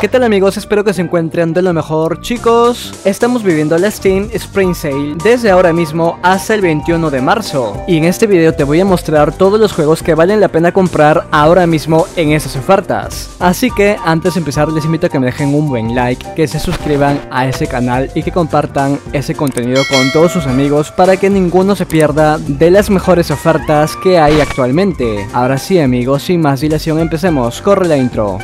¿Qué tal amigos? Espero que se encuentren de lo mejor chicos. Estamos viviendo la Steam Spring Sale desde ahora mismo hasta el 21 de marzo. Y en este video te voy a mostrar todos los juegos que valen la pena comprar ahora mismo en esas ofertas. Así que antes de empezar les invito a que me dejen un buen like, que se suscriban a ese canal y que compartan ese contenido con todos sus amigos para que ninguno se pierda de las mejores ofertas que hay actualmente. Ahora sí amigos, sin más dilación empecemos, corre la intro.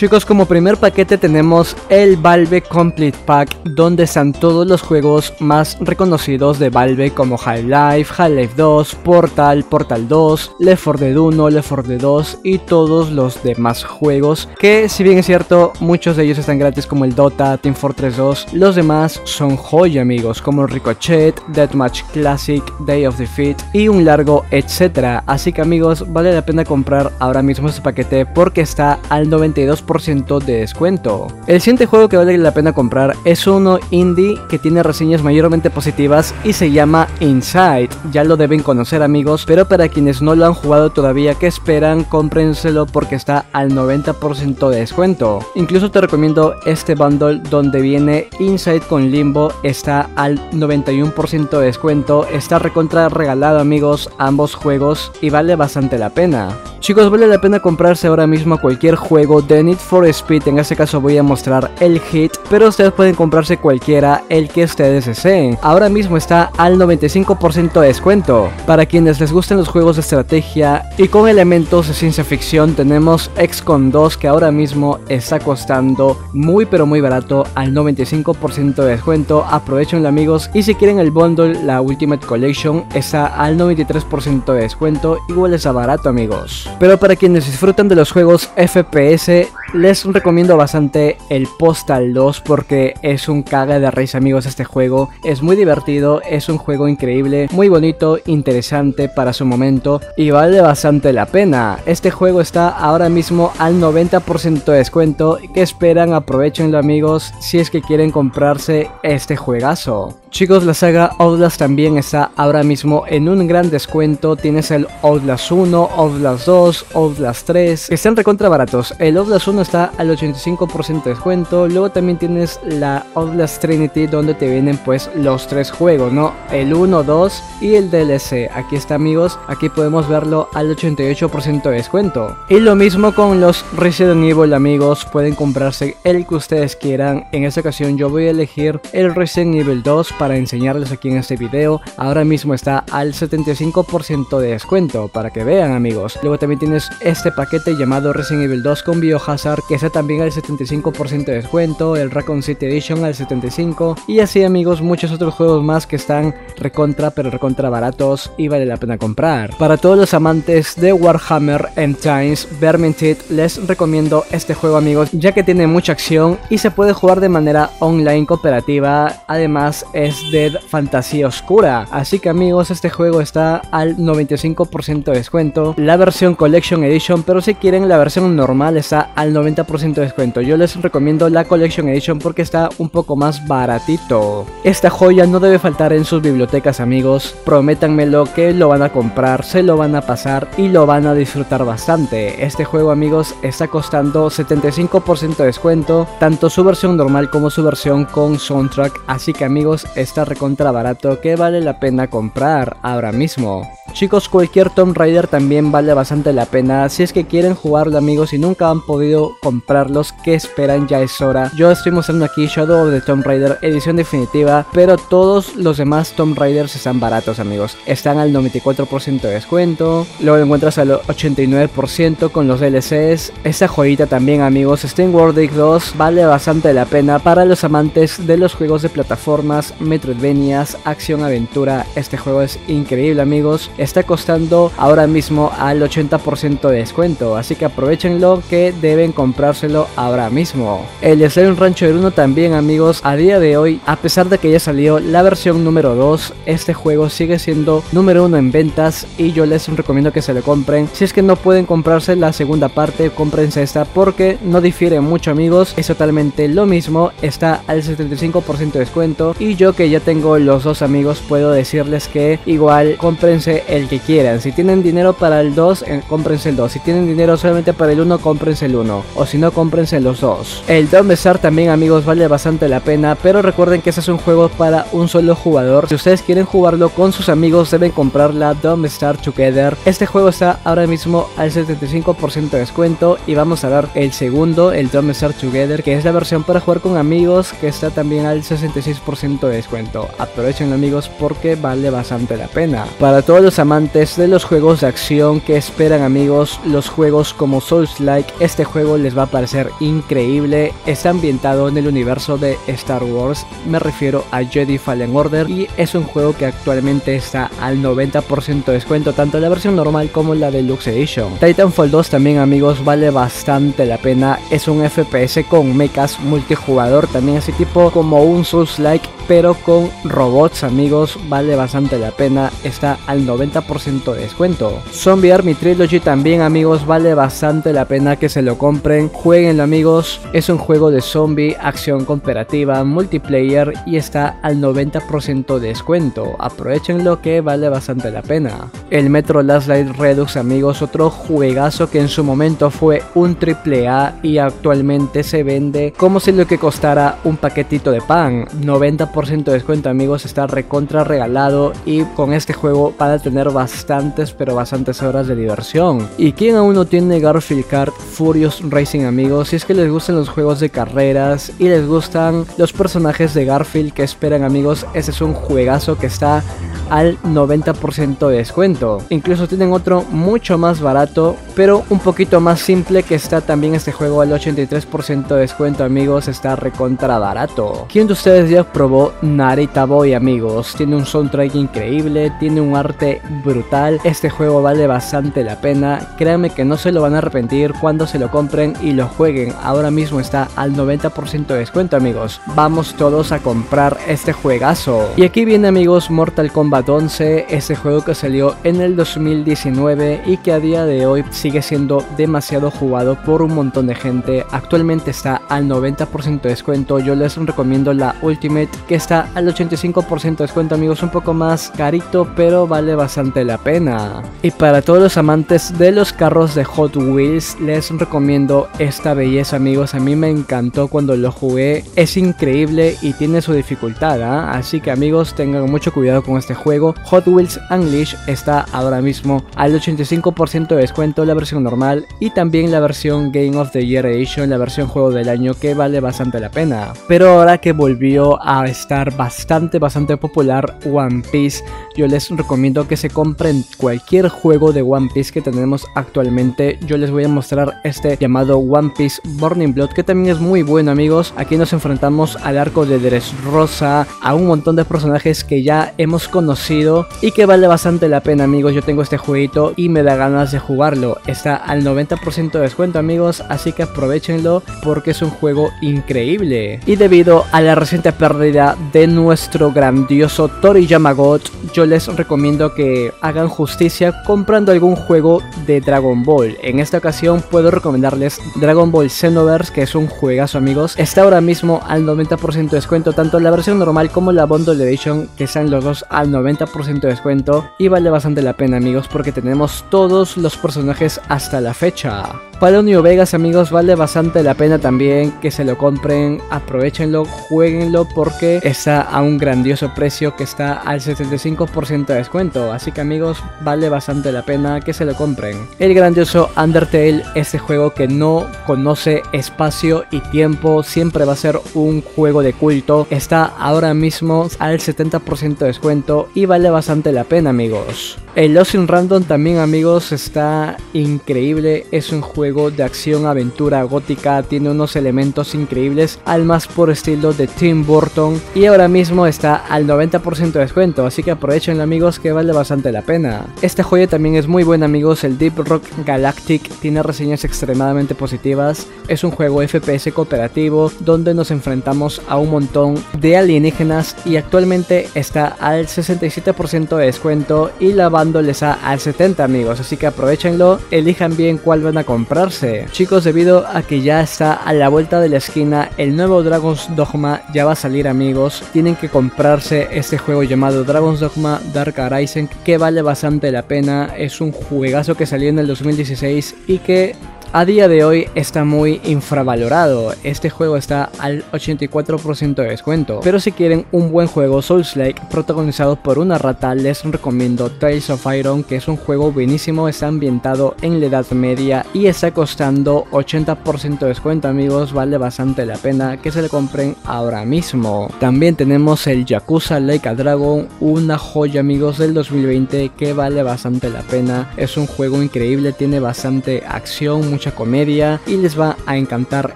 Chicos, como primer paquete tenemos el Valve Complete Pack, donde están todos los juegos más reconocidos de Valve como Half-Life, Half-Life 2, Portal, Portal 2, Left 4 Dead 1, Left 4 Dead 2 y todos los demás juegos que si bien es cierto, muchos de ellos están gratis como el Dota, Team Fortress 2, los demás son joya amigos, como Ricochet, Deathmatch Classic, Day of Defeat y un largo etcétera. Así que amigos, vale la pena comprar ahora mismo este paquete porque está al 92% de descuento. El siguiente juego que vale la pena comprar es uno indie que tiene reseñas mayormente positivas y se llama Inside. Ya lo deben conocer amigos, pero para quienes no lo han jugado todavía, que esperan? Cómprenselo porque está al 90% de descuento. Incluso te recomiendo este bundle donde viene Inside con Limbo, está al 91% de descuento, está recontra regalado amigos ambos juegos y vale bastante la pena. Chicos, vale la pena comprarse ahora mismo cualquier juego de for Speed, en este caso voy a mostrar el hit, pero ustedes pueden comprarse cualquiera, el que ustedes deseen. Ahora mismo está al 95% de descuento. Para quienes les gusten los juegos de estrategia y con elementos de ciencia ficción, tenemos XCOM 2 que ahora mismo está costando muy pero muy barato al 95% de descuento. Aprovechenlo amigos y si quieren el bundle, la Ultimate Collection está al 93% de descuento, igual está barato amigos. Pero para quienes disfrutan de los juegos FPS, les recomiendo bastante el Postal 2 porque es un caga de reyes amigos este juego. Es muy divertido, es un juego increíble, muy bonito, interesante para su momento y vale bastante la pena. Este juego está ahora mismo al 90% de descuento. que esperan? Aprovechenlo amigos si es que quieren comprarse este juegazo. Chicos, la saga Outlast también está ahora mismo en un gran descuento. Tienes el Outlast 1, Outlast 2, Outlast 3, que están recontra baratos. El Outlast 1 está al 85% de descuento. Luego también tienes la Outlast Trinity, donde te vienen pues los tres juegos, ¿no? El 1, 2 y el DLC. Aquí está, amigos. Aquí podemos verlo al 88% de descuento. Y lo mismo con los Resident Evil, amigos. Pueden comprarse el que ustedes quieran. En esta ocasión, yo voy a elegir el Resident Evil 2 para enseñarles aquí en este video. Ahora mismo está al 75% de descuento para que vean amigos. Luego también tienes este paquete llamado Resident Evil 2 con Biohazard que está también al 75% de descuento. El Raccoon City Edition al 75% y así amigos muchos otros juegos más que están recontra pero recontra baratos y vale la pena comprar. Para todos los amantes de Warhammer End Times Vermintide les recomiendo este juego amigos ya que tiene mucha acción y se puede jugar de manera online cooperativa. Además es Dead Fantasía Oscura. Así que amigos, este juego está al 95% de descuento. La versión Collection Edition, pero si quieren la versión normal está al 90% de descuento. Yo les recomiendo la Collection Edition porque está un poco más baratito. Esta joya no debe faltar en sus bibliotecas amigos. Prométanmelo que lo van a comprar, se lo van a pasar y lo van a disfrutar bastante. Este juego amigos está costando 75% de descuento, tanto su versión normal como su versión con soundtrack. Así que amigos, está recontra barato que vale la pena comprar ahora mismo. Chicos, cualquier Tomb Raider también vale bastante la pena. Si es que quieren jugarlo amigos y nunca han podido comprarlos, que esperan? Ya es hora. Yo estoy mostrando aquí Shadow of the Tomb Raider edición definitiva, pero todos los demás Tomb Raiders están baratos amigos. Están al 94% de descuento, luego encuentras al 89% con los DLCs. Esta joyita también amigos, Steam World 2 vale bastante la pena para los amantes de los juegos de plataformas, Metroidvanias, acción, aventura. Este juego es increíble amigos está costando ahora mismo al 80% de descuento, así que aprovechenlo que deben comprárselo ahora mismo. El Slime Rancher 1 también amigos, a día de hoy, a pesar de que ya salió la versión número 2, este juego sigue siendo número 1 en ventas y yo les recomiendo que se lo compren. Si es que no pueden comprarse la segunda parte, cómprense esta porque no difiere mucho amigos, es totalmente lo mismo, está al 75% de descuento y yo que ya tengo los dos amigos puedo decirles que igual cómprense el que quieran. Si tienen dinero para el 2, eh, cómprense el 2. Si tienen dinero solamente para el 1, cómprense el 1. O si no, cómprense los dos. El Dome Star también amigos vale bastante la pena, pero recuerden que este es un juego para un solo jugador. Si ustedes quieren jugarlo con sus amigos deben comprar la Dome Star Together. Este juego está ahora mismo al 75% de descuento y vamos a ver el segundo, el Dome Star Together, que es la versión para jugar con amigos que está también al 66% de descuento. Aprovechen amigos porque vale bastante la pena. Para todos los amantes de los juegos de acción que esperan amigos los juegos como Souls Like, este juego les va a parecer increíble. Está ambientado en el universo de Star Wars, me refiero a Jedi Fallen Order y es un juego que actualmente está al 90% de descuento tanto la versión normal como la Deluxe Edition. Titanfall 2 también amigos vale bastante la pena, es un FPS con mechas multijugador también así tipo como un Souls Like pero con robots amigos vale bastante la pena, está al 90% de descuento. Zombie Army Trilogy también amigos vale bastante la pena que se lo compren, jueguenlo amigos, es un juego de zombie, acción cooperativa, multiplayer y está al 90% de descuento, aprovechenlo que vale bastante la pena. El Metro Last Light Redux amigos, otro juegazo que en su momento fue un triple A y actualmente se vende como si lo que costara un paquetito de pan, 90% de descuento amigos, está recontra regalado y con este juego van a tener bastantes pero bastantes horas de diversión. ¿Y quién aún no tiene Garfield Kart Furious Racing amigos? Si es que les gustan los juegos de carreras y les gustan los personajes de Garfield que esperan amigos, este es un juegazo que está al 90% de descuento. Incluso tienen otro mucho más barato, pero un poquito más simple que está también este juego al 83% de descuento, amigos, está recontra barato. ¿Quién de ustedes ya probó Narita Boy, amigos? Tiene un soundtrack increíble, tiene un arte brutal, este juego vale bastante la pena, créanme que no se lo van a arrepentir cuando se lo compren y lo jueguen, ahora mismo está al 90% de descuento, amigos. Vamos todos a comprar este juegazo. Y aquí viene, amigos, Mortal Kombat 11, este juego que salió en el 2019 y que a día de hoy sigue siendo demasiado jugado por un montón de gente. Actualmente está al 90% de descuento. Yo les recomiendo la Ultimate que está al 85% de descuento, amigos. Un poco más carito, pero vale bastante la pena. Y para todos los amantes de los carros de Hot Wheels, les recomiendo esta belleza, amigos. A mí me encantó cuando lo jugué. Es increíble y tiene su dificultad, ¿ah? así que amigos tengan mucho cuidado con este juego Hot Wheels Unleashed está ahora mismo al 85% de descuento la versión normal y también la versión Game of the Year Edition, la versión juego del año que vale bastante la pena. Pero ahora que volvió a estar bastante bastante popular One Piece, yo les recomiendo que se compren cualquier juego de One Piece que tenemos actualmente. Yo les voy a mostrar este llamado One Piece Burning Blood que también es muy bueno amigos. Aquí nos enfrentamos al arco de Dressrosa, a un montón de personajes que ya hemos conocido y que vale bastante la pena amigos. Yo tengo este jueguito y me da ganas de jugarlo. Está al 90% de descuento amigos, así que aprovechenlo porque es un juego increíble. Y debido a la reciente pérdida de nuestro grandioso Toriyama God, yo les recomiendo que hagan justicia comprando algún juego de Dragon Ball. En esta ocasión puedo recomendarles Dragon Ball Xenoverse, que es un juegazo amigos. Está ahora mismo al 90% de descuento, tanto la versión normal como la Bundle Edition, que están los dos al 90% de descuento y vale bastante la pena amigos porque tenemos todos los personajes hasta la fecha. New Vegas amigos vale bastante la pena también que se lo compren, aprovechenlo, jueguenlo porque está a un grandioso precio que está al 75% de descuento, así que amigos vale bastante la pena que se lo compren. El grandioso Undertale, este juego que no conoce espacio y tiempo, siempre va a ser un juego de culto, está ahora mismo al 70% de descuento y vale bastante la pena amigos. El in Random también amigos está increíble, es un juego de acción aventura gótica, tiene unos elementos increíbles. Al más por estilo de Tim Burton. Y ahora mismo está al 90% de descuento, así que aprovechenlo amigos que vale bastante la pena. Este juego también es muy buen amigos, el Deep Rock Galactic tiene reseñas extremadamente positivas, es un juego FPS cooperativo donde nos enfrentamos a un montón de alienígenas. Y actualmente está al 67% de descuento. Y la bundle está al 70 amigos, así que aprovechenlo, elijan bien cuál van a comprarse. Chicos, debido a que ya está a la vuelta de la esquina el nuevo Dragon's Dogma ya va a salir amigos, tienen que comprarse este juego llamado Dragon's Dogma Dark Horizon que vale bastante la pena, es un juegazo que salió en el 2016 y que a día de hoy está muy infravalorado, este juego está al 84% de descuento, pero si quieren un buen juego Souls-like protagonizado por una rata les recomiendo Tales of Iron que es un juego buenísimo, está ambientado en la edad media y está costando 80% de descuento amigos, vale bastante la pena que se le compren ahora mismo. También tenemos el Yakuza Like a Dragon, una joya amigos del 2020 que vale bastante la pena, es un juego increíble, tiene bastante acción, comedia y les va a encantar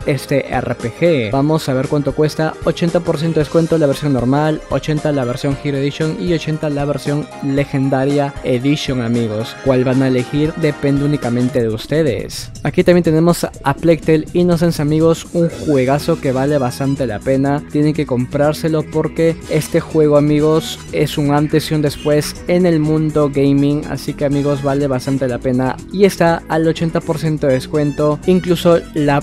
este RPG. Vamos a ver cuánto cuesta, 80% descuento la versión normal, 80 la versión Hero Edition y 80 la versión Legendaria Edition amigos. ¿Cuál van a elegir? Depende únicamente de ustedes. Aquí también tenemos a Plectel Innocence amigos, un juegazo que vale bastante la pena. Tienen que comprárselo porque este juego amigos es un antes y un después en el mundo gaming, así que amigos vale bastante la pena y está al 80% de descuento incluso la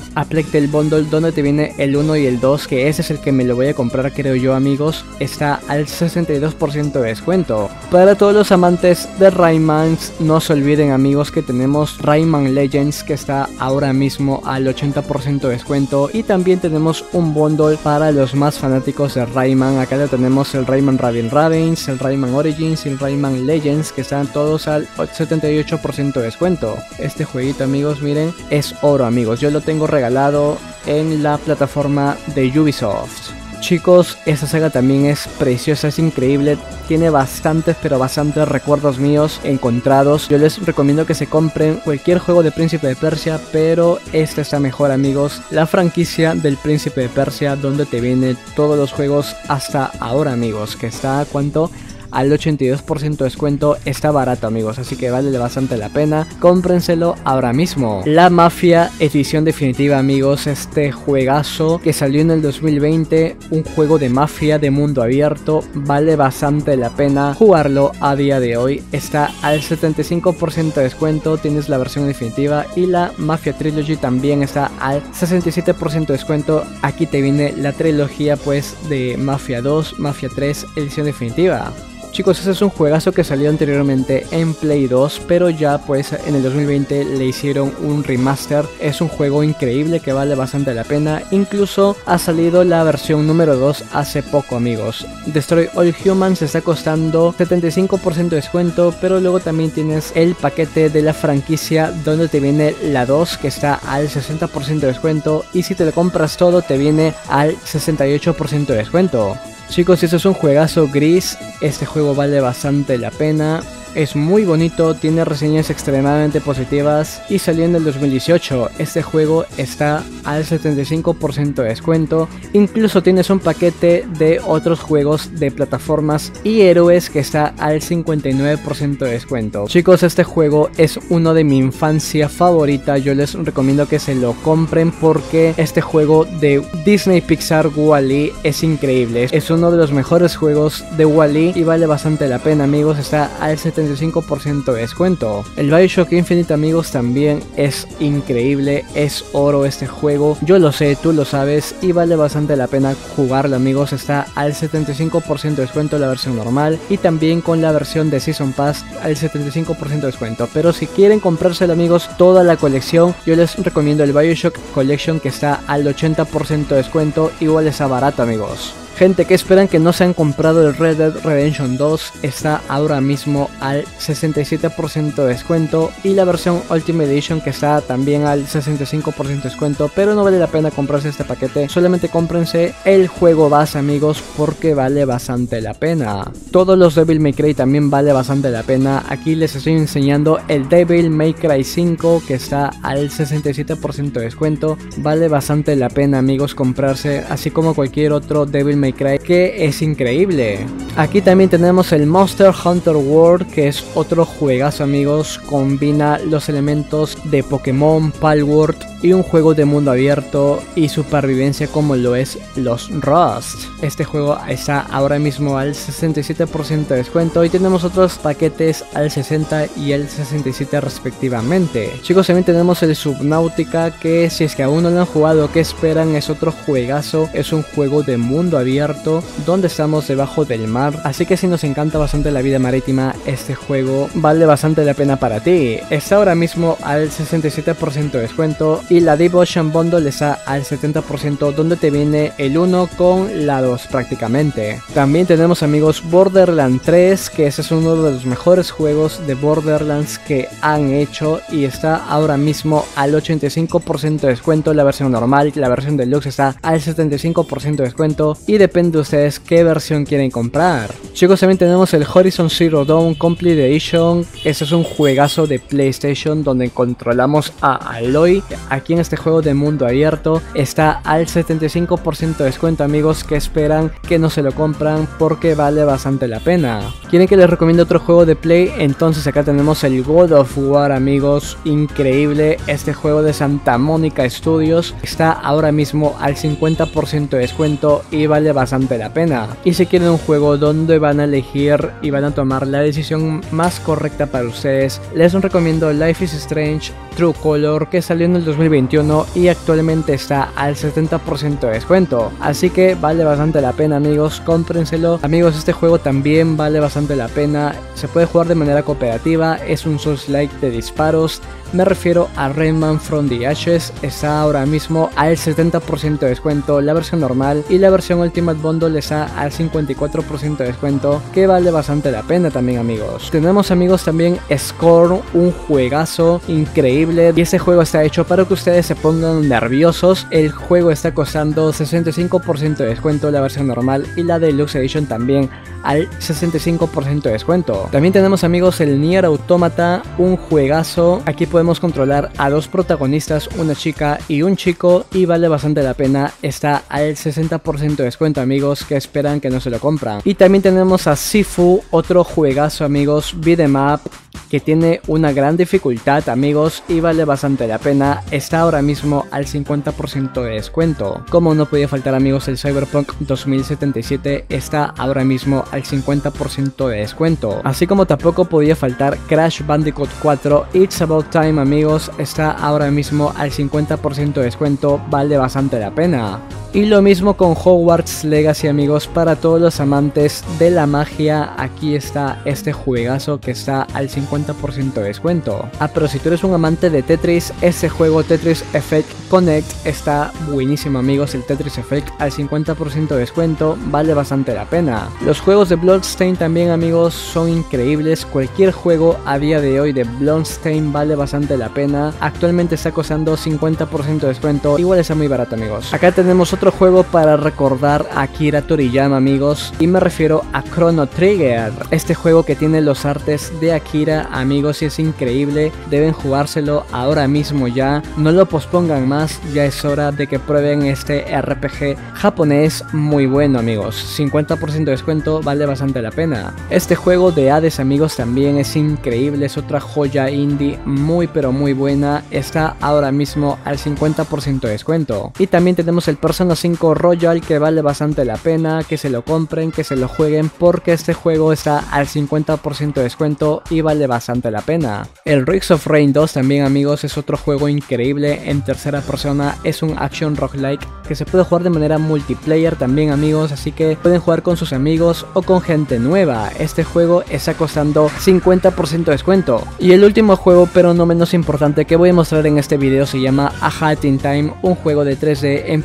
del Bundle donde te viene el 1 y el 2, que ese es el que me lo voy a comprar creo yo amigos, está al 62% de descuento. Para todos los amantes de Raymans, no se olviden amigos que tenemos Rayman Legends que está ahora mismo al 80% de descuento y también tenemos un bundle para los más fanáticos de Rayman. Acá lo tenemos el Rayman Raven Ravens, el Rayman Origins y el Rayman Legends que están todos al 78% de descuento. Este jueguito amigos, miren, es oro amigos. Yo lo tengo regalado en la plataforma de Ubisoft. Chicos, esta saga también es preciosa, es increíble, tiene bastantes pero bastantes recuerdos míos encontrados. Yo les recomiendo que se compren cualquier juego de Príncipe de Persia, pero este está mejor amigos. La franquicia del Príncipe de Persia donde te vienen todos los juegos hasta ahora amigos, que está cuánto al 82% de descuento. Está barato amigos, así que vale bastante la pena. Cómprenselo ahora mismo. La Mafia edición definitiva amigos, este juegazo que salió en el 2020, un juego de mafia de mundo abierto, vale bastante la pena jugarlo a día de hoy. Está al 75% de descuento, tienes la versión definitiva y la Mafia Trilogy también está al 67% de descuento. Aquí te viene la trilogía pues de Mafia 2, Mafia 3 edición definitiva. Chicos, este es un juegazo que salió anteriormente en Play 2, pero ya pues en el 2020 le hicieron un remaster. Es un juego increíble que vale bastante la pena. Incluso ha salido la versión número 2 hace poco, amigos. Destroy All Humans está costando 75% de descuento, pero luego también tienes el paquete de la franquicia donde te viene la 2 que está al 60% de descuento y si te lo compras todo te viene al 68% de descuento. Chicos, este es un juegazo gris, este juego vale bastante la pena es muy bonito, tiene reseñas extremadamente positivas y salió en el 2018. Este juego está al 75% de descuento. Incluso tienes un paquete de otros juegos de plataformas y héroes que está al 59% de descuento. Chicos, este juego es uno de mi infancia favorita. Yo les recomiendo que se lo compren porque este juego de Disney Pixar Wally es increíble. Es uno de los mejores juegos de Wally y vale bastante la pena, amigos. Está al 75% 75% de descuento. El Bioshock Infinite amigos también es increíble, es oro este juego, yo lo sé, tú lo sabes y vale bastante la pena jugarlo amigos, está al 75% de descuento la versión normal y también con la versión de Season Pass al 75% de descuento, pero si quieren comprárselo amigos toda la colección, yo les recomiendo el Bioshock Collection que está al 80% de descuento, igual está barato amigos. Gente que esperan que no se han comprado el Red Dead Redemption 2 está ahora mismo al 67% de descuento y la versión Ultimate Edition que está también al 65% de descuento, pero no vale la pena comprarse este paquete, solamente cómprense el juego base amigos porque vale bastante la pena. Todos los Devil May Cry también vale bastante la pena, aquí les estoy enseñando el Devil May Cry 5 que está al 67% de descuento, vale bastante la pena amigos comprarse así como cualquier otro Devil May May que es increíble. Aquí también tenemos el Monster Hunter World que es otro juegazo amigos, combina los elementos de Pokémon, Palworld y un juego de mundo abierto y supervivencia como lo es los Rust. Este juego está ahora mismo al 67% de descuento y tenemos otros paquetes al 60 y el 67 respectivamente. Chicos, también tenemos el Subnautica que si es que aún no lo han jugado, que esperan? Es otro juegazo, es un juego de mundo abierto donde estamos debajo del mar, así que si nos encanta bastante la vida marítima, este juego vale bastante la pena para ti. Está ahora mismo al 67% de descuento y la Devotion Bundle está al 70% donde te viene el 1 con la 2 prácticamente. También tenemos amigos Borderlands 3 que ese es uno de los mejores juegos de Borderlands que han hecho y está ahora mismo al 85% de descuento la versión normal, la versión deluxe está al 75% de descuento y depende de ustedes qué versión quieren comprar. Chicos también tenemos el Horizon Zero Dawn Complete Edition, ese es un juegazo de PlayStation donde controlamos a Aloy aquí en este juego de mundo abierto está al 75% de descuento amigos que esperan que no se lo compran porque vale bastante la pena. ¿Quieren que les recomiende otro juego de Play? Entonces acá tenemos el God of War amigos, increíble, este juego de Santa Mónica Studios está ahora mismo al 50% de descuento y vale bastante la pena. Y si quieren un juego donde van a elegir y van a tomar la decisión más correcta para ustedes, les recomiendo Life is Strange True Color que salió en el 2021 y actualmente está al 70% de descuento. Así que vale bastante la pena amigos, cómprenselo. Amigos, este juego también vale bastante la pena. Se puede jugar de manera cooperativa, es un Souls like de disparos. Me refiero a Rayman from the Ashes, está ahora mismo al 70% de descuento la versión normal y la versión Ultimate Bundle está al 54% de descuento que vale bastante la pena también amigos. Tenemos amigos también Scorn, un juegazo increíble y ese juego está hecho para que ustedes se pongan nerviosos. El juego está costando 65% de descuento la versión normal y la Deluxe Edition también al 65% de descuento. También tenemos amigos el Nier Automata, un juegazo. Aquí podemos controlar a dos protagonistas, una chica y un chico y vale bastante la pena. Está al 60% de descuento amigos que esperan que no se lo compran. Y también tenemos a Sifu, otro juegazo amigos, beat'em up que tiene una gran dificultad amigos y vale bastante la pena, está ahora mismo al 50% de descuento. Como no podía faltar amigos el Cyberpunk 2077 está ahora mismo al 50% de descuento. Así como tampoco podía faltar Crash Bandicoot 4 It's About Time amigos está ahora mismo al 50% de descuento, vale bastante la pena. Y lo mismo con Hogwarts Legacy amigos, para todos los amantes de la magia, aquí está este juegazo que está al 50% de descuento. Ah, pero si tú eres un amante de Tetris, ese juego Tetris Effect Connect está buenísimo amigos, el Tetris Effect al 50% de descuento, vale bastante la pena. Los juegos de Bloodstain también amigos son increíbles, cualquier juego a día de hoy de Bloodstain vale bastante la pena, actualmente está costando 50% de descuento, igual está muy barato amigos. Acá tenemos otro juego para recordar a Akira Toriyama amigos y me refiero a Chrono Trigger, este juego que tiene los artes de Akira amigos y es increíble, deben jugárselo ahora mismo ya, no lo pospongan más, ya es hora de que prueben este RPG japonés muy bueno amigos, 50% de descuento vale bastante la pena. Este juego de Hades amigos también es increíble, es otra joya indie muy pero muy buena, está ahora mismo al 50% de descuento. Y también tenemos el Persona 5 Royal que vale bastante la pena, que se lo compren, que se lo jueguen porque este juego está al 50% de descuento y vale bastante la pena. El Rigs of Rain 2 también amigos es otro juego increíble en tercera persona, es un action roguelike que se puede jugar de manera multiplayer también amigos, así que pueden jugar con sus amigos o con gente nueva. Este juego está costando 50% de descuento. Y el último juego, pero no menos importante que voy a mostrar en este video se llama A Hat in Time, un juego de 3D en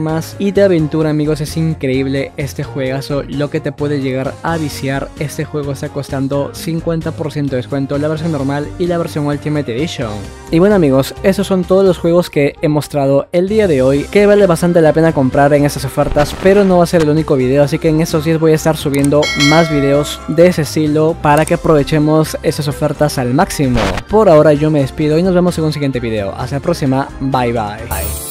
plataformas y de aventura amigos, es increíble este juegazo, lo que te puede llegar a viciar. Este juego está costando 50% de descuento, la versión normal y la versión Ultimate Edition. Y bueno amigos, esos son todos los juegos que he mostrado el día de hoy, que vale bastante la pena comprar en estas ofertas, pero no va a ser el único video, así que en estos días voy a estar subiendo más videos de ese estilo para que aprovechemos esas ofertas al máximo. Por ahora yo me despido y nos vemos en un siguiente video. Hasta la próxima, bye bye. bye.